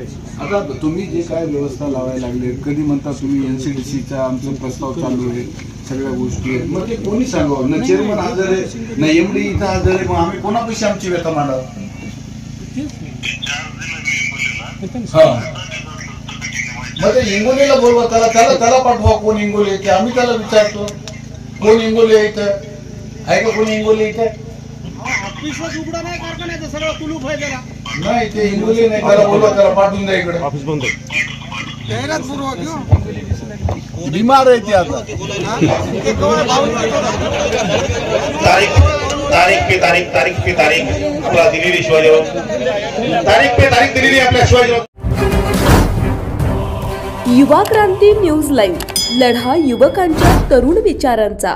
आता तुम्ही जे काय व्यवस्था लावायला लागले कधी म्हणता तुम्ही एनसीडीसीचा आमचा प्रस्ताव चालू आहे सगळ्या गोष्टी आहेत. मग ते कोणी सांगावं? ना चेअरमन हजर आहे ना एमडी इथं हजर आहे मग आम्ही कोणापेक्षा आमची व्यथा मांडावं? हा. ते हिंगोलीला बोलवा त्याला त्याला त्याला पाठवा कोण हिंगोली येते आम्ही त्याला विचारतो. कोण हिंगोली इथं? आहे का कोणी हिंगोली इथं? विश्वास उघडा नाही कारखान्याचं सगळं कुलूप आहे जरा. नाही ते हिंगोली नाही त्याला बोलवा त्याला पाठवून द्या इकडे. ऑफिस बंद जाहिरात सुरू होती हो. बिमार आहे ते आता. तारीख तारीख पे तारीख तारीख पे तारीख. आपला दिलेली शिवाजीराव तारीख पे तारीख दिलेली आपल्या शिवाजीराव युवा क्रांती न्यूज लाईव्ह. लढा युवकांच्या तरुण विचारांचा.